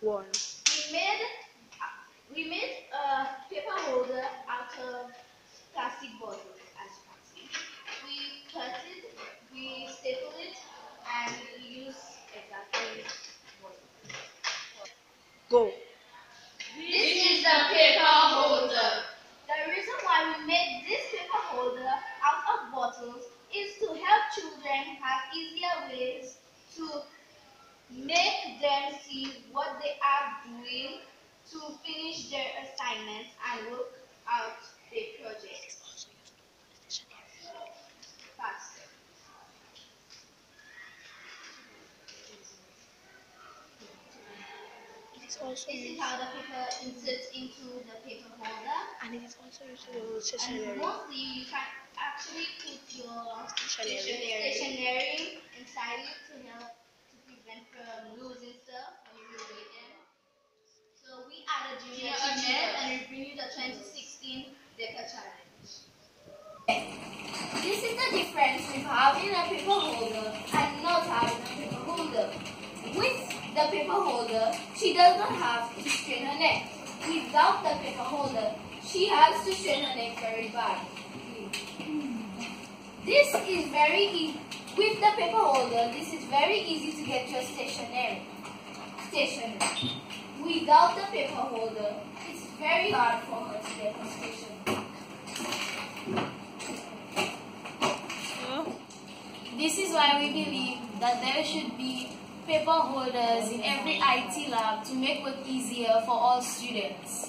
One. We made we made a paper holder out of plastic bottles, as you can see. We cut it, we staple it, and we use exactly what. Go. Ways to make them see what they are doing to finish their assignments and work out their projects faster. Is This is how the paper inserts into the paper holder. and it is also used to do And stationery. mostly you can actually put your Stationery. stationery, stationery inside it to help to prevent from losing stuff when you read them. So we are the junior Junior achievers achievers. and we bring you the 2016 DECA challenge. This is the difference with having a paper holder and not having a paper holder. With the paper holder, she does not have to strain her neck. Without the paper holder, she has to strain her neck very bad. This is very easy. With the paper holder, this is very easy to get your stationery. Stationery. Without the paper holder, it's very hard for her to get her stationery. This is why we believe that there should be paper holders in every IT lab to make work easier for all students.